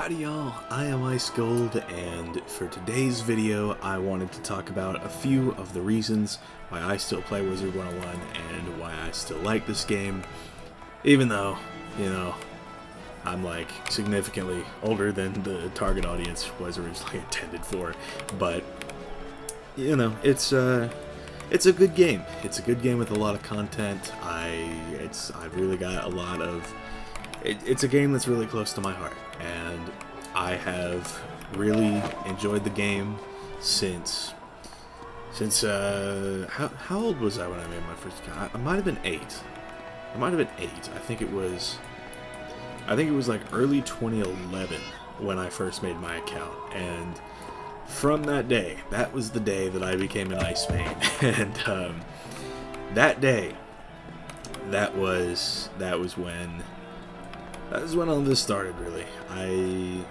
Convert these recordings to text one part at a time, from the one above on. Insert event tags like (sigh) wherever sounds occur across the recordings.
Howdy y'all, I am Ice Gold, and for today's video I wanted to talk about a few of the reasons why I still play Wizard 101 and why I still like this game, even though, you know, I'm like significantly older than the target audience was originally (laughs) intended for, but, you know, it's, uh, it's a good game. It's a good game with a lot of content. I, it's, I've really got a lot of it, it's a game that's really close to my heart, and I have really enjoyed the game since since uh, how how old was I when I made my first account? I, I might have been eight. I might have been eight. I think it was. I think it was like early 2011 when I first made my account, and from that day, that was the day that I became an Ice main, (laughs) and um, that day, that was that was when that is when all this started, really. I,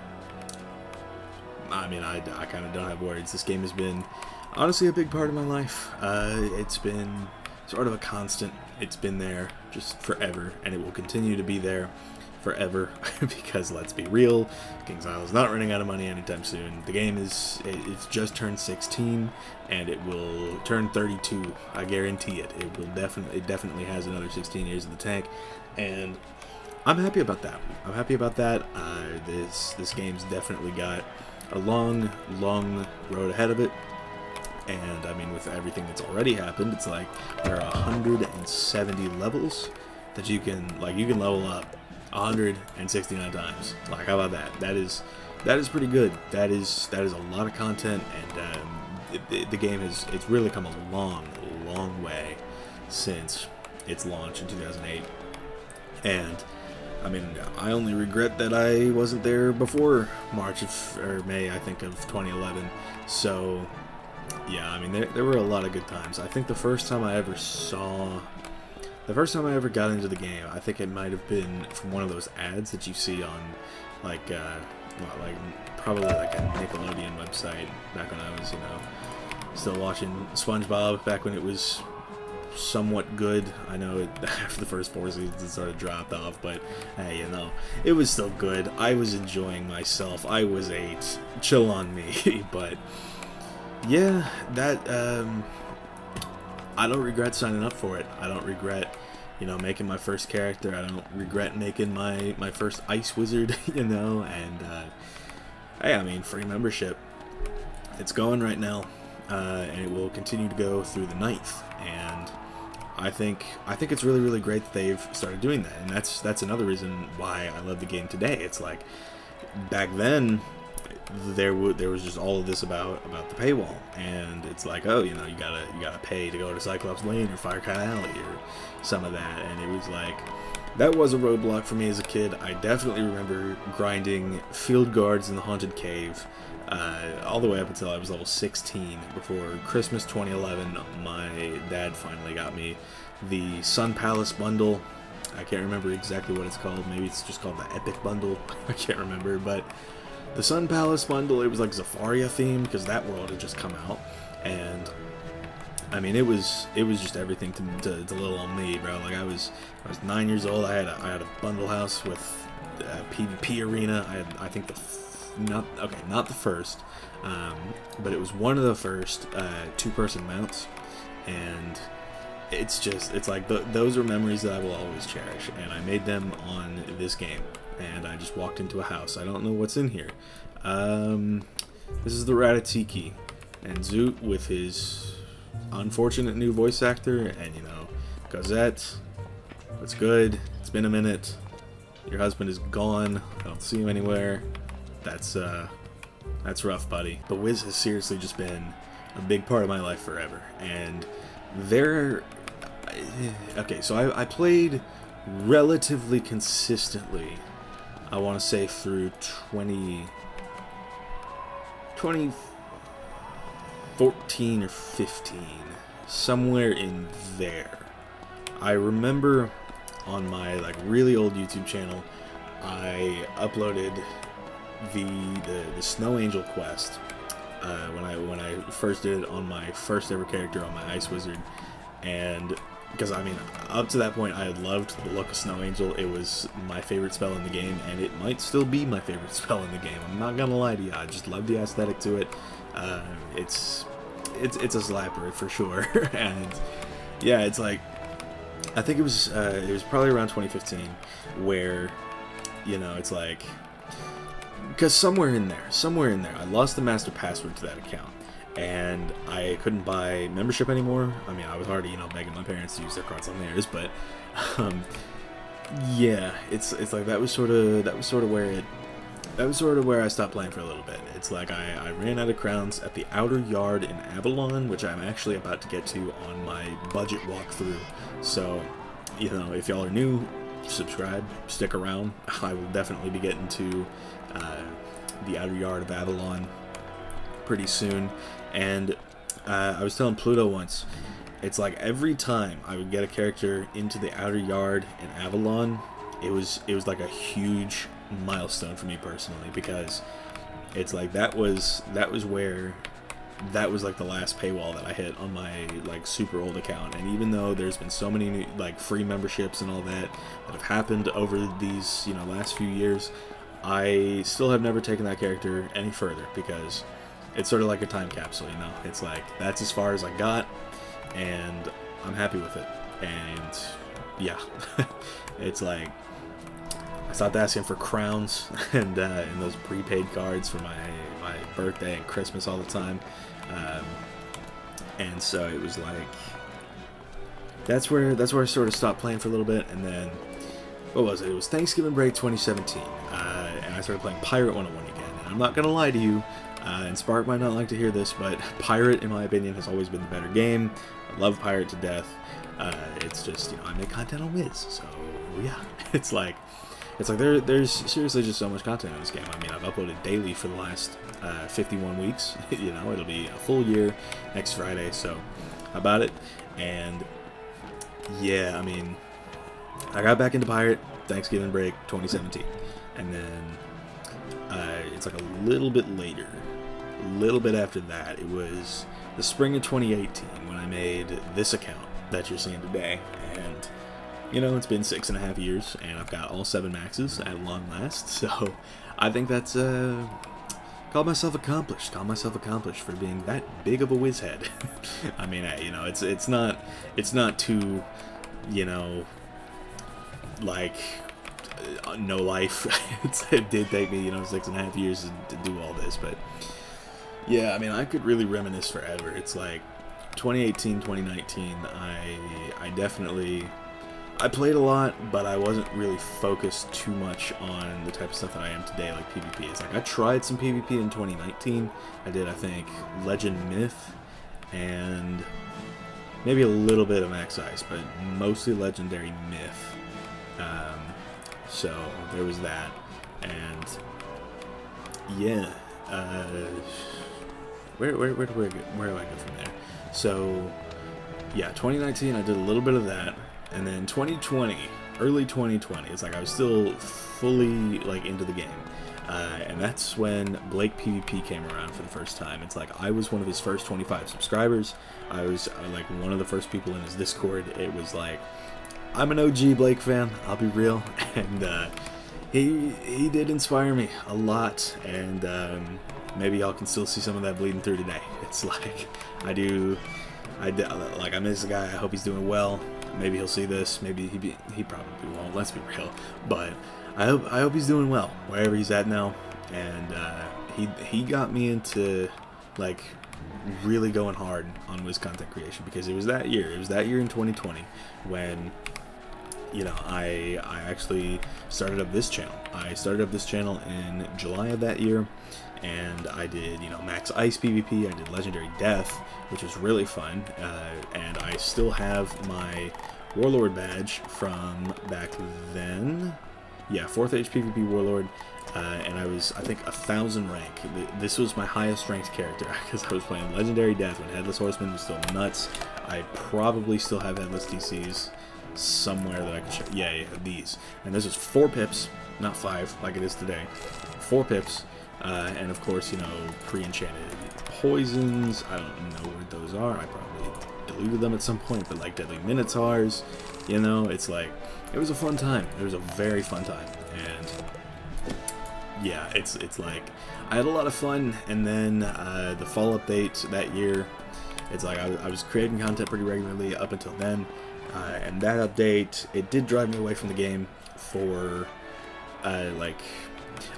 I mean, I, I kind of don't have words. This game has been, honestly, a big part of my life. Uh, it's been sort of a constant. It's been there just forever, and it will continue to be there forever (laughs) because let's be real, KingsIsle is not running out of money anytime soon. The game is it, it's just turned 16 and it will turn 32. I guarantee it. It will definitely it definitely has another 16 years in the tank and I'm happy about that. I'm happy about that. Uh, this this game's definitely got a long, long road ahead of it. And I mean, with everything that's already happened, it's like there are 170 levels that you can like you can level up 169 times. Like how about that? That is that is pretty good. That is that is a lot of content, and um, it, it, the game has it's really come a long, long way since its launch in 2008. And I mean, I only regret that I wasn't there before March of, or May, I think, of 2011. So, yeah, I mean, there, there were a lot of good times. I think the first time I ever saw, the first time I ever got into the game, I think it might have been from one of those ads that you see on, like, uh, well, like, probably like a Nickelodeon website back when I was, you know, still watching SpongeBob back when it was somewhat good. I know it, (laughs) after the first four seasons it sort of dropped off, but hey, you know, it was still good. I was enjoying myself. I was eight. Chill on me. (laughs) but yeah, that um, I don't regret signing up for it. I don't regret you know making my first character. I don't regret making my my first ice wizard. (laughs) You know, and uh, hey, I mean free membership. It's going right now. Uh, and it will continue to go through the 9th. And I think I think it's really really great that they've started doing that, and that's that's another reason why I love the game today. It's like back then there there was just all of this about about the paywall, and it's like oh you know you gotta you gotta pay to go to Cyclops Lane or Firecat Alley or some of that, and it was like that was a roadblock for me as a kid. I definitely remember grinding field guards in the haunted cave uh, all the way up until I was level 16. Before Christmas 2011, my dad finally got me the Sun Palace bundle. I can't remember exactly what it's called. Maybe it's just called the Epic Bundle. (laughs) I can't remember, but the Sun Palace bundle, it was like Zafaria themed because that world had just come out, and I mean, it was it was just everything to, to, to little old me, bro. Like I was I was nine years old. I had a, I had a bundle house with a PvP arena. I had I think the not okay, not the first, um, but it was one of the first uh, two-person mounts, and it's just it's like those are memories that I will always cherish, and I made them on this game, and I just walked into a house. I don't know what's in here. Um, this is the Ratatiki, and Zoot with his unfortunate new voice actor, and you know, Cosette. What's good? It's been a minute. Your husband is gone. I don't see him anywhere that's uh, that's rough, buddy. The Wiz has seriously just been a big part of my life forever, and there. Okay, so I, I played relatively consistently. I want to say through 20, 2014 or 15, somewhere in there. I remember on my like really old YouTube channel, I uploaded the the, the Snow Angel quest uh, when I when I first did it on my first ever character on my Ice Wizard, and because I mean, up to that point, I had loved the look of Snow Angel. It was my favorite spell in the game, and it might still be my favorite (laughs) spell in the game. I'm not gonna lie to you. I just love the aesthetic to it. Uh, it's it's it's a slapper for sure, (laughs) and yeah, it's like I think it was uh, it was probably around 2015 where you know it's like because somewhere in there, somewhere in there, I lost the master password to that account and I couldn't buy membership anymore. I mean, I was already, you know, begging my parents to use their cards on theirs, but (laughs) um, yeah, it's it's like that was sort of that was sort of where it that was sort of where I stopped playing for a little bit. It's like I, I ran out of crowns at the outer yard in Avalon, which I'm actually about to get to on my budget walkthrough. So, you know, if y'all are new, subscribe, stick around. (laughs) I will definitely be getting to uh, the outer yard of Avalon pretty soon. And uh, I was telling Pluto once, it's like every time I would get a character into the outer yard in Avalon, it was it was like a huge milestone for me personally because it's like that was that was where that was like the last paywall that I hit on my like super old account and even though there's been so many new, like free memberships and all that that have happened over these you know last few years I still have never taken that character any further because it's sort of like a time capsule, you know. It's like that's as far as I got, and I'm happy with it. And yeah, (laughs) it's like I stopped asking for crowns (laughs) and uh, and those prepaid cards for my my birthday and Christmas all the time, um, and so it was like that's where that's where I sort of stopped playing for a little bit, and then what was it? It was Thanksgiving break 2017, uh, and I started playing Pirate 101 again. And I'm not gonna lie to you, uh, and Spark might not like to hear this, but (laughs) Pirate, in my opinion, has always been the better game. I love Pirate to death. Uh, it's just, you know, I make content on Wiz, so yeah, (laughs) it's like, it's like there, there's seriously just so much content in this game. I mean, I've uploaded daily for the last uh, 51 weeks. (laughs) you know, it'll be a full year next Friday, so about it. And yeah, I mean, I got back into Pirate Thanksgiving break 2017, and then uh, it's like a little bit later a little bit after that, it was the spring of 2018 when I made this account that you're seeing today. And, you know, it's been six and a half years, and I've got all seven maxes at long last. (laughs) So I think that's, uh, call myself accomplished. Call myself accomplished for being that big of a whiz head. (laughs) I mean, I, you know, it's it's not it's not too, you know, like uh, no life. (laughs) it did take me, you know, six and a half years to, to do all this, but yeah, I mean, I could really reminisce forever. It's like 2018, 2019. I I definitely I played a lot, but I wasn't really focused too much on the type of stuff that I am today, like PvP. It's like I tried some PvP in 2019. I did, I think, Legend Myth and maybe a little bit of Max Ice, but mostly Legendary Myth. Um, so there was that, and yeah. Uh, where, where, where, where, where do I go from there? So, yeah, 2019, I did a little bit of that. And then 2020, early 2020, it's like I was still fully, like, into the game. Uh, and that's when Blake PvP came around for the first time. It's like I was one of his first 25 subscribers. I was uh, like one of the first people in his Discord. It was like, I'm an OG Blake fan. I'll be real, (laughs) and uh, he he did inspire me a lot. And um, maybe y'all can still see some of that bleeding through today. (laughs) It's like I do, I like I miss the guy. I hope he's doing well. Maybe he'll see this. Maybe he be, he probably won't. Let's be real. But I hope I hope he's doing well wherever he's at now. And uh, he he got me into like really going hard on Wiz content creation because it was that year. It was that year in 2020 when you know, I I actually started up this channel. I started up this channel in July of that year, and I did, you know, Max Ice PvP, I did Legendary Death, which was really fun, uh, and I still have my Warlord badge from back then. Yeah, 4th Age PvP Warlord, uh, and I was, I think, a thousand rank. This was my highest ranked character (laughs) because I was playing Legendary Death when Headless Horseman was still nuts. I probably still have Headless DCs somewhere that I can show. Yeah, yeah, these. And this is four pips, not five like it is today. Four pips, uh, and of course, you know, pre-enchanted poisons. I don't know where those are. I probably deleted them at some point, but like Deadly Minotaurs, you know, it's like, it was a fun time. It was a very fun time, and yeah, it's it's like, I had a lot of fun, and then uh, the fall update that year, it's like I, I was creating content pretty regularly up until then, uh, and that update, it did drive me away from the game for, uh, like,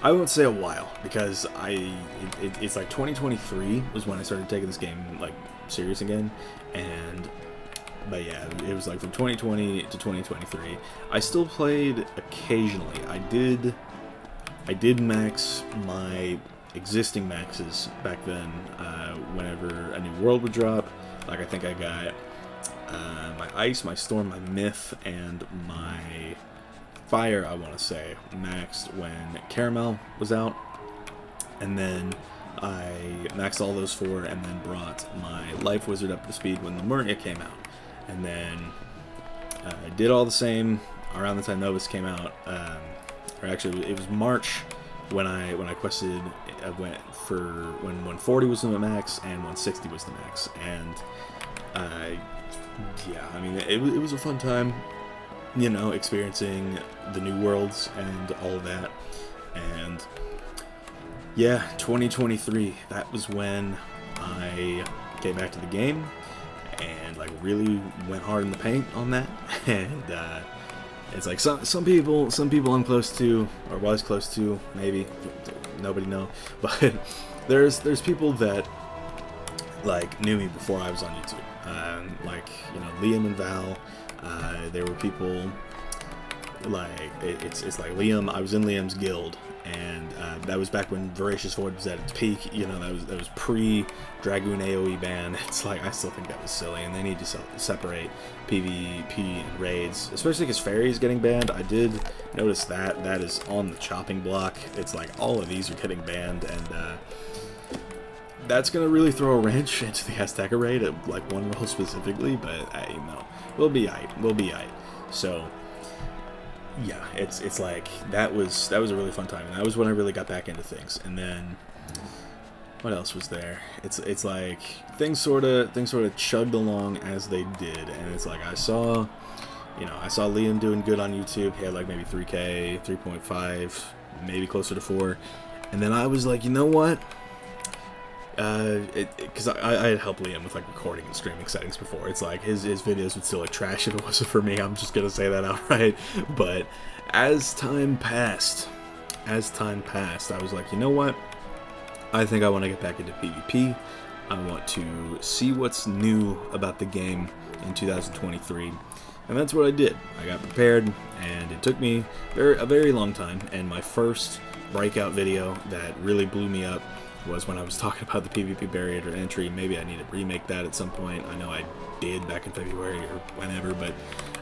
I won't say a while because I it, it, it's like 2023 was when I started taking this game like serious again, and but yeah, it was like from 2020 to 2023. I still played occasionally. I did I did max my existing maxes back then. Uh, whenever a new world would drop, like I think I got uh, my ice, my storm, my myth, and my Fire, I want to say, maxed when Karamelle was out. And then I maxed all those four and then brought my Life Wizard up to speed when Lemuria came out. And then uh, I did all the same around the time Novus came out. Um, or actually, it was March when I when I quested I went for when 140 was the max and 160 was the max. And uh, yeah, I mean, it, it was a fun time you know, experiencing the new worlds and all that. And yeah, 2023, that was when I came back to the game and like really went hard in the paint on that. (laughs) And uh, it's like some some people, some people I'm close to or was close to, maybe nobody know, (laughs) but there's there's people that like knew me before I was on YouTube. Um, like you know Liam and Val uh, there were people like it, it's it's like Liam. I was in Liam's guild, and uh, that was back when Voracious Void was at its peak. You know, that was that was pre Dragoon AOE ban. (laughs) It's like I still think that was silly, and they need to se separate PvP and raids, especially because fairies getting banned. I did notice that that is on the chopping block. It's like all of these are getting banned, and. Uh, that's gonna really throw a wrench (laughs) into the Azteca raid at like one role specifically, but I you know we'll be alright. We'll be alright. So yeah, it's it's like that was that was a really fun time, and that was when I really got back into things. And then what else was there? It's it's like things sort of things sort of chugged along as they did, and it's like I saw, you know, I saw Liam doing good on YouTube. He had like maybe 3K, 3.5, maybe closer to four, and then I was like, you know what? Because uh, I, I had helped Liam with like recording and streaming settings before. It's like his his videos would still look trash (laughs) if it wasn't for me. I'm just gonna say that (laughs) outright. But as time passed, as time passed, I was like, you know what? I think I want to get back into PvP. I want to see what's new about the game in 2023. And that's what I did. I got prepared, and it took me very, a very long time. And my first breakout video that really blew me up was when I was talking about the PvP barrier entry. Maybe I need to remake that at some point. I know I did back in February or whenever, but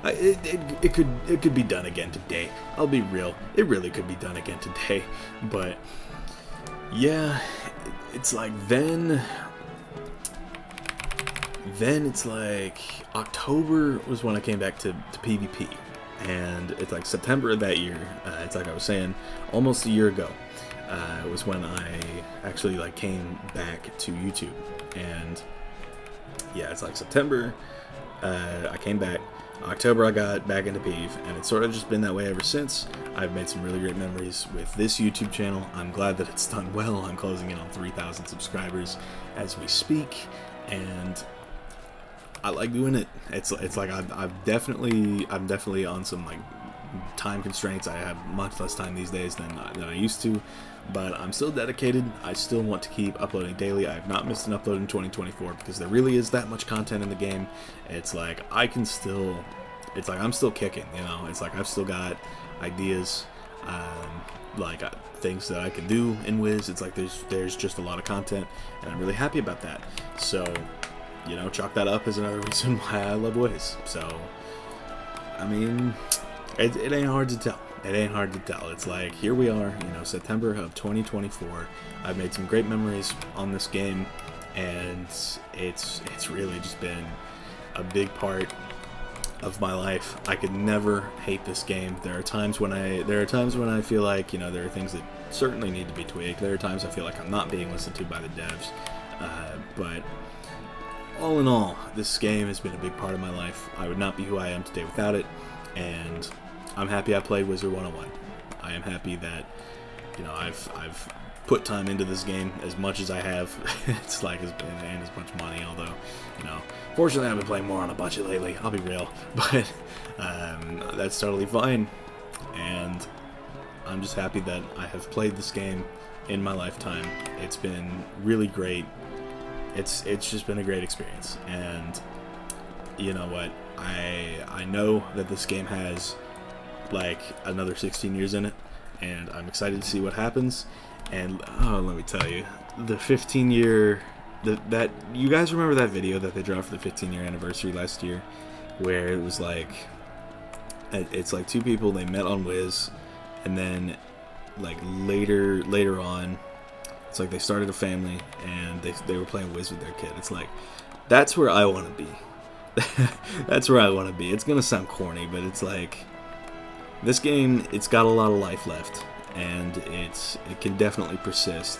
I, it, it, it, could it could be done again today. I'll be real, it really could be done again today. But yeah, it's like then then it's like October was when I came back to, to PvP, and it's like September of that year. Uh, it's like I was saying, almost a year ago uh, was when I actually like came back to YouTube, and yeah, it's like September. Uh, I came back. October, I got back into Peeve, and it's sort of just been that way ever since. I've made some really great memories with this YouTube channel. I'm glad that it's done well. I'm closing in on 3,000 subscribers as we speak, and I like doing it. It's it's like I've, I've definitely I'm definitely on some like time constraints. I have much less time these days than, than I used to, but I'm still dedicated. I still want to keep uploading daily. I have not missed an upload in 2024 because there really is that much content in the game. It's like I can still, it's like I'm still kicking, you know? It's like I've still got ideas, um, like uh, things that I can do in Wiz. It's like there's, there's just a lot of content, and I'm really happy about that. So, you know, chalk that up as another (laughs) reason why I love Wiz. So, I mean, it, it ain't hard to tell. It ain't hard to tell. It's like, here we are, you know, September of 2024. I've made some great memories on this game, and it's it's really just been a big part of my life. I could never hate this game. There are times when I there are times when I feel like, you know, there are things that certainly need to be tweaked. There are times I feel like I'm not being listened to by the devs. Uh, but all in all, this game has been a big part of my life. I would not be who I am today without it, and I'm happy I played Wizard 101. I am happy that you know I've I've put time into this game as much as I have. (laughs) it's like as and as much money, although you know, fortunately I've been playing more on a budget lately. I'll be real, (laughs) but um, that's totally fine, and I'm just happy that I have played this game in my lifetime. It's been really great. It's it's just been a great experience, and you know what? I I know that this game has like another 16 years in it, and I'm excited to see what happens. And oh, let me tell you, the 15 year the, that you guys remember that video that they dropped for the 15 year anniversary last year, where it was like it's like two people they met on Wiz, and then like later later on, it's like they started a family and they they were playing Wiz with their kid. It's like that's where I want to be. (laughs) that's where I want to be. It's gonna sound corny, but it's like this game. It's got a lot of life left, and it's it can definitely persist.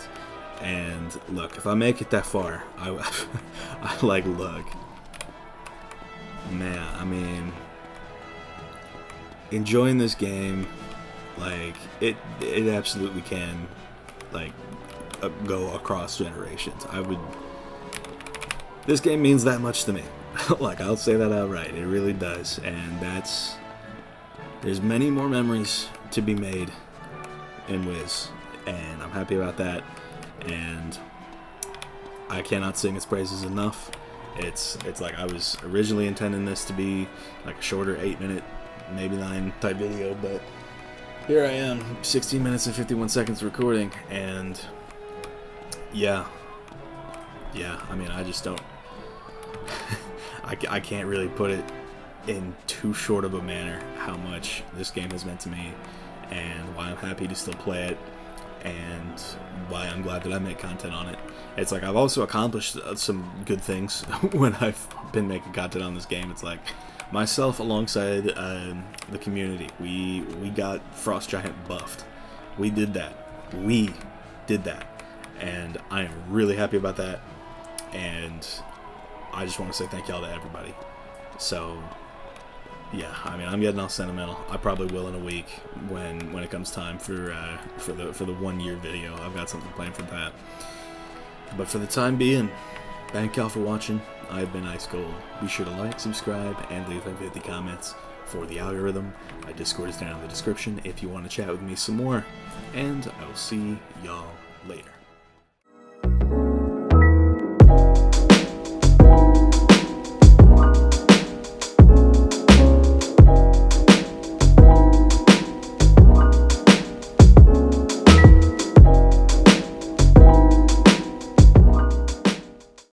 And look, if I make it that far, I, (laughs) I like look, man. I mean, enjoying this game, like it, it absolutely can, like, uh, go across generations. I would. This game means that much to me. (laughs) like I'll say that outright. It really does, and that's. There's many more memories to be made in Wiz, and I'm happy about that. And I cannot sing its praises enough. It's it's like I was originally intending this to be like a shorter eight minute maybe nine type video, but here I am, 16 minutes and 51 seconds recording, and yeah, yeah, I mean, I just don't, (laughs) I, I can't really put it in too short of a manner how much this game has meant to me, and why I'm happy to still play it, and why I'm glad that I make content on it. It's like I've also accomplished uh, some good things (laughs) when I've been making content on this game. It's like myself alongside um, the community, we we got Frost Giant buffed. We did that. We did that, and I am really happy about that. And I just want to say thank y'all to everybody. So yeah, I mean, I'm getting all sentimental. I probably will in a week when when it comes time for uh, for the for the one year video. I've got something planned for that. But for the time being, thank y'all for watching. I've been Ice Gold. Be sure to like, subscribe, and leave 50 comments for the algorithm. My Discord is down in the description if you want to chat with me some more. And I will see y'all later.